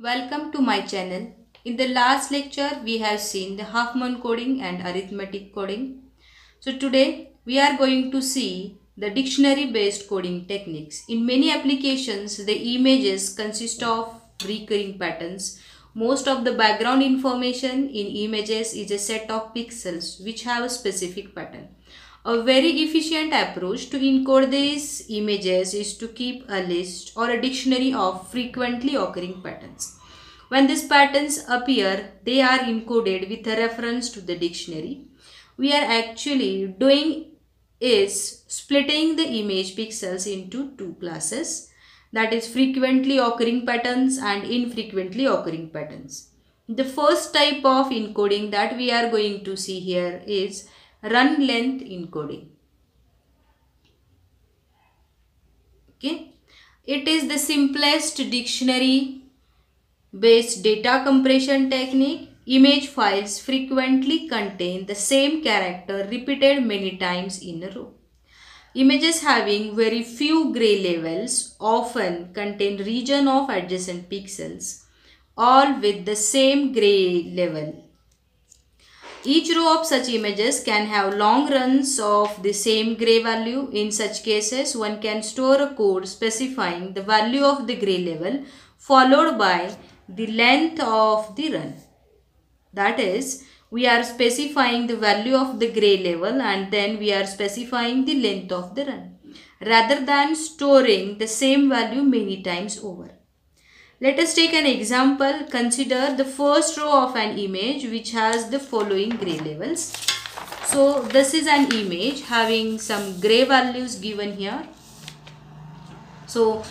Welcome to my channel. In the last lecture, we have seen the Huffman coding and arithmetic coding. So today, we are going to see the dictionary based coding techniques. In many applications, the images consist of recurring patterns. Most of the background information in images is a set of pixels which have a specific pattern. A very efficient approach to encode these images is to keep a list or a dictionary of frequently occurring patterns. When these patterns appear, they are encoded with a reference to the dictionary. We are actually doing is splitting the image pixels into two classes that is frequently occurring patterns and infrequently occurring patterns. The first type of encoding that we are going to see here is run length encoding. Okay. It is the simplest dictionary based data compression technique. Image files frequently contain the same character repeated many times in a row. Images having very few gray levels often contain region of adjacent pixels all with the same gray level each row of such images can have long runs of the same gray value. In such cases, one can store a code specifying the value of the gray level followed by the length of the run. That is, we are specifying the value of the gray level and then we are specifying the length of the run rather than storing the same value many times over. Let us take an example. Consider the first row of an image which has the following gray levels. So this is an image having some gray values given here. So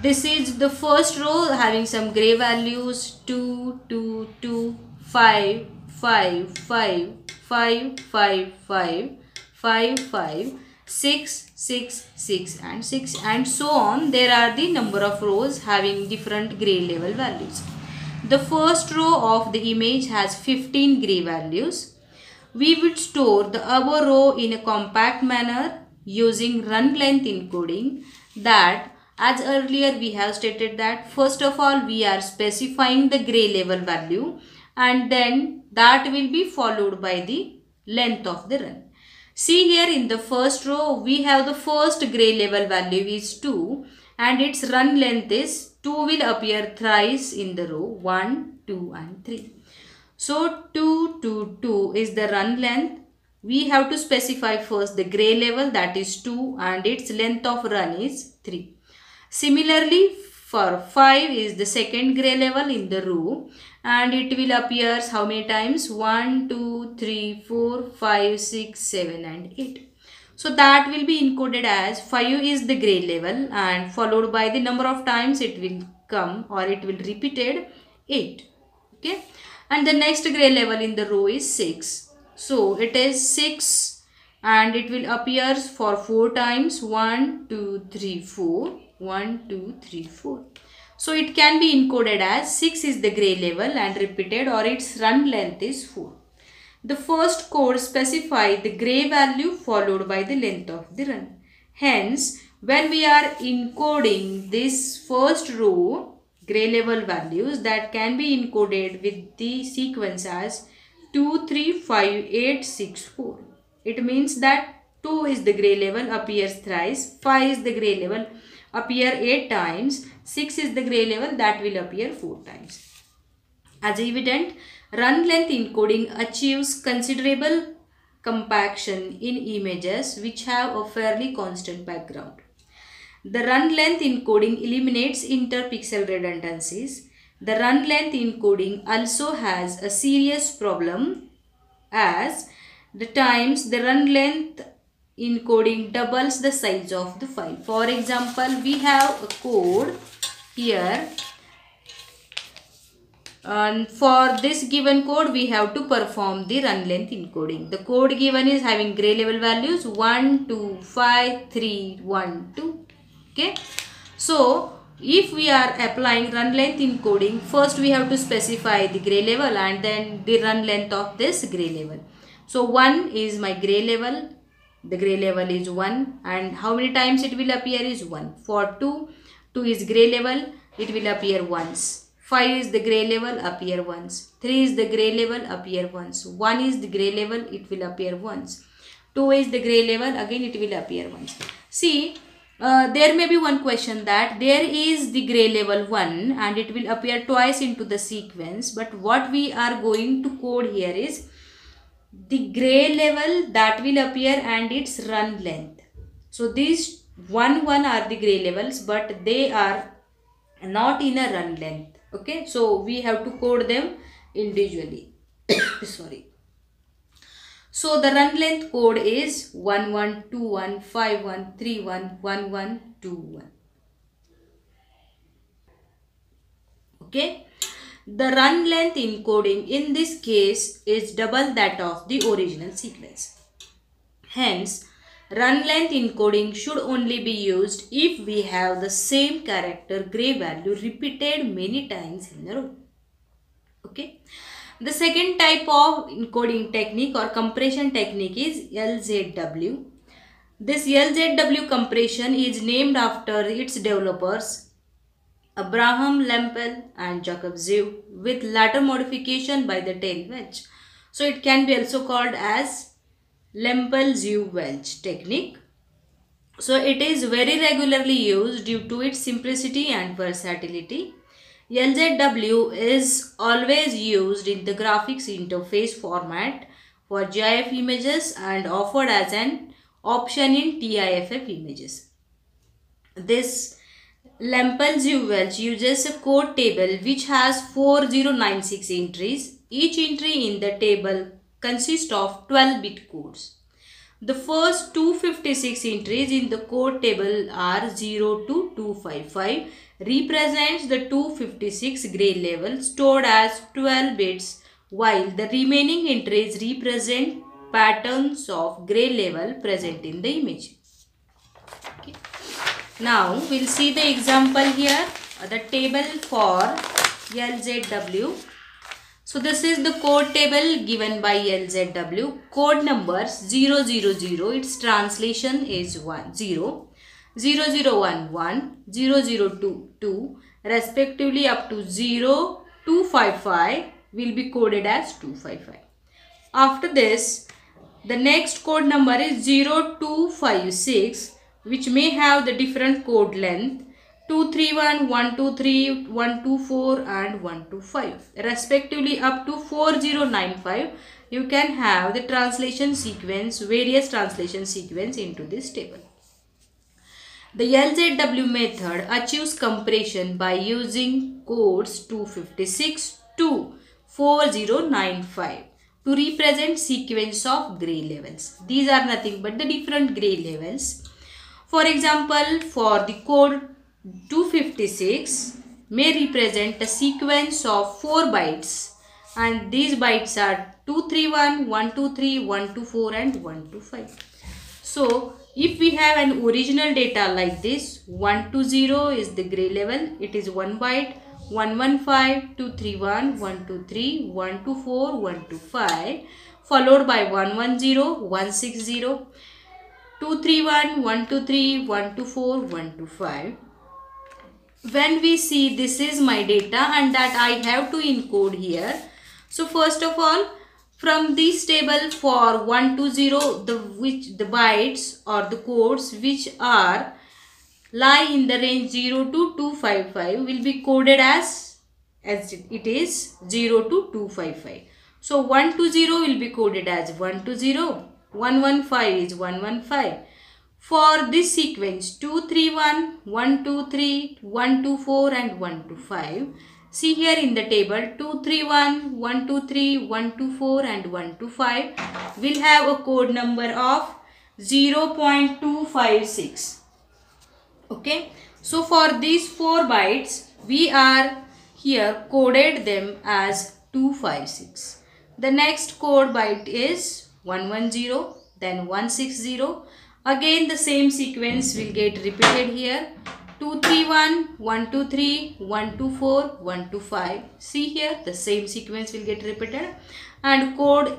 this is the first row having some gray values 2, 2, 2, 5, 5, 5, 5, 5, 5, 5, 5, 6, 6, 6 and 6 and so on. There are the number of rows having different gray level values. The first row of the image has 15 gray values. We would store the above row in a compact manner using run length encoding that as earlier we have stated that first of all we are specifying the gray level value and then that will be followed by the length of the run. See here in the first row, we have the first gray level value is 2 and its run length is 2 will appear thrice in the row 1, 2 and 3. So 2, 2, 2 is the run length. We have to specify first the gray level that is 2 and its length of run is 3. Similarly, for 5 is the second gray level in the row. And it will appears how many times? 1 2 3 4 5 6 7 and 8 so that will be encoded as 5 is the gray level and followed by the number of times it will come or it will repeated 8 okay? And the next gray level in the row is 6 so it is 6 and it will appears for 4 times. 1 2 3 4 1 2 3 4 so it can be encoded as 6 is the gray level and repeated or its run length is 4. The first code specify the gray value followed by the length of the run. Hence, when we are encoding this first row gray level values that can be encoded with the sequence as 2, 3, 5, 8, 6, 4. It means that 2 is the gray level appears thrice, 5 is the gray level appear 8 times 6 is the gray level that will appear 4 times. As evident, run length encoding achieves considerable compaction in images which have a fairly constant background. The run length encoding eliminates interpixel redundancies. The run length encoding also has a serious problem as the times the run length encoding doubles the size of the file. For example, we have a code here and for this given code we have to perform the run length encoding. The code given is having gray level values 1, 2, 5, 3, 1, 2. Okay. So, if we are applying run length encoding, first we have to specify the gray level and then the run length of this gray level. So, 1 is my gray level, the gray level is 1 and how many times it will appear is 1. For 2, 2 is gray level, it will appear once. 5 is the gray level appear once. 3 is the gray level appear once. 1 is the gray level it will appear once. 2 is the gray level again it will appear once. See uh, there may be one question that there is the gray level 1 and it will appear twice into the sequence but what we are going to code here is the gray level that will appear and its run length. So these one one are the gray levels but they are not in a run length. Okay? So we have to code them individually. Sorry. So the run length code is 112151311121 okay the run length encoding in this case is double that of the original sequence hence Run length encoding should only be used if we have the same character gray value repeated many times in a row. Okay. The second type of encoding technique or compression technique is LZW. This LZW compression is named after its developers Abraham Lempel and Jacob Ziv with latter modification by the Terry Welch. So it can be also called as Lempel-Ziv-Welch technique. So it is very regularly used due to its simplicity and versatility. LZW is always used in the graphics interface format for GIF images and offered as an option in TIFF images. This Lempel-Ziv-Welch uses a code table which has 4096 entries. Each entry in the table consists of 12-bit codes. The first 256 entries in the code table are 0 to 255 represents the 256 gray level stored as 12 bits while the remaining entries represent patterns of gray level present in the image. Now we'll see the example here uh, the table for LZW so this is the code table given by LZW. Code numbers 000, its translation is 1, 0, 0011, 0022, respectively up to 0255 will be coded as 255. After this, the next code number is 0256 which may have the different code length 231, 123, 124 and 125 respectively up to 4095 you can have the translation sequence various translation sequence into this table. The LZW method achieves compression by using codes 256 to 4095 to represent sequence of gray levels. These are nothing but the different gray levels. For example, for the code 256 may represent a sequence of 4 bytes. And these bytes are 231, 123, 124 and 125. So if we have an original data like this 120 is the gray level. It is 1 byte. 115, 231, 123, 124, 125 followed by 110, 160, 231, 123, 124, 125 when we see this is my data and that I have to encode here. So first of all from this table for 1 to 0 the which the bytes or the codes which are lie in the range 0 to 255 will be coded as as it is 0 to 255. So 1 to 0 will be coded as 1 to 0, 115 is 115, for this sequence 231, 123, 124 and 125. See here in the table 231, 123, 124 and 125 will have a code number of 0.256. Okay. So for these 4 bytes we are here coded them as 256. The next code byte is 110 then 160 Again the same sequence will get repeated here. 231, 123, 124, 125. See here the same sequence will get repeated and code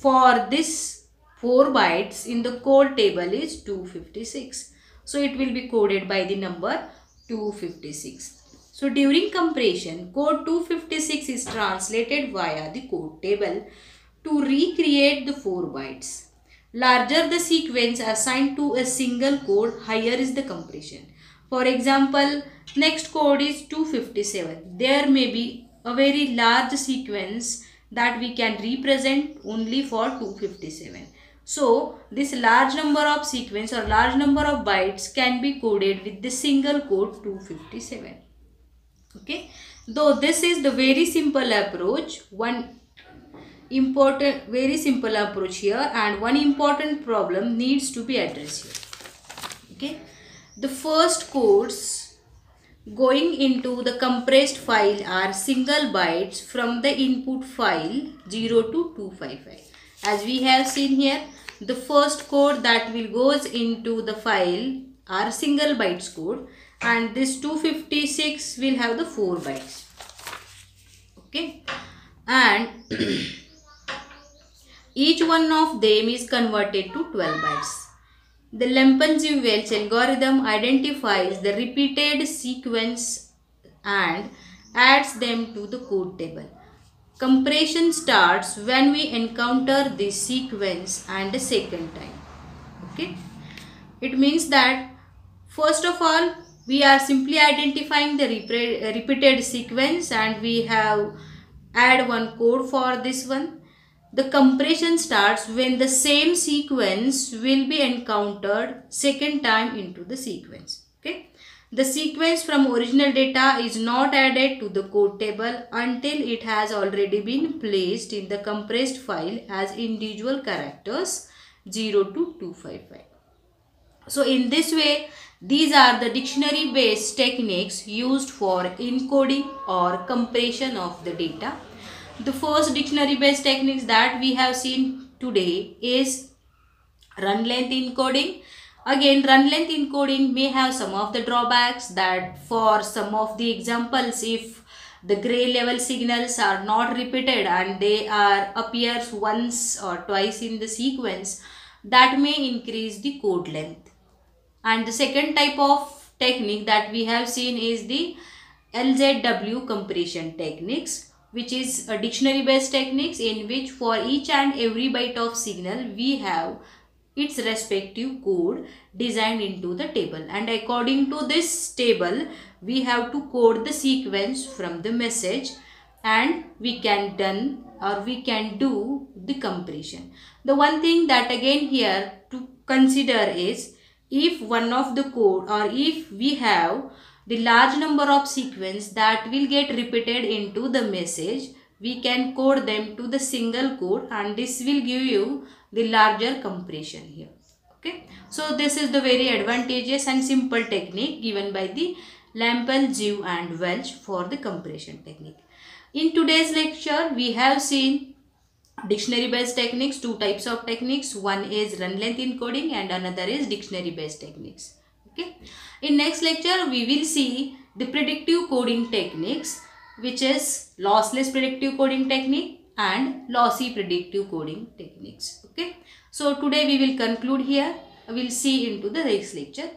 for this 4 bytes in the code table is 256. So it will be coded by the number 256. So during compression, code 256 is translated via the code table to recreate the 4 bytes. Larger the sequence assigned to a single code, higher is the compression. For example, next code is 257. There may be a very large sequence that we can represent only for 257. So, this large number of sequence or large number of bytes can be coded with the single code 257. Okay. Though this is the very simple approach, one important, very simple approach here and one important problem needs to be addressed here. Okay. The first codes going into the compressed file are single bytes from the input file 0 to 255. As we have seen here, the first code that will goes into the file are single bytes code and this 256 will have the 4 bytes. Okay. And each one of them is converted to 12 bytes. The Lempenjuel algorithm identifies the repeated sequence and adds them to the code table. Compression starts when we encounter this sequence and a second time. Okay. It means that first of all we are simply identifying the repeated sequence and we have add one code for this one the compression starts when the same sequence will be encountered second time into the sequence. Okay. The sequence from original data is not added to the code table until it has already been placed in the compressed file as individual characters 0 to 255. So in this way, these are the dictionary based techniques used for encoding or compression of the data the first dictionary based techniques that we have seen today is run length encoding. Again, run length encoding may have some of the drawbacks that for some of the examples, if the gray level signals are not repeated and they are appears once or twice in the sequence, that may increase the code length. And the second type of technique that we have seen is the LZW compression techniques which is a dictionary based techniques in which for each and every byte of signal we have its respective code designed into the table and according to this table we have to code the sequence from the message and we can done or we can do the compression. The one thing that again here to consider is if one of the code or if we have the large number of sequence that will get repeated into the message we can code them to the single code and this will give you the larger compression here. Okay? So this is the very advantageous and simple technique given by the Lempel, Ziv and Welch for the compression technique. In today's lecture we have seen dictionary based techniques two types of techniques. One is run length encoding and another is dictionary based techniques okay? In next lecture we will see the predictive coding techniques which is lossless predictive coding technique and lossy predictive coding techniques. Okay? So today we will conclude here. We will see into the next lecture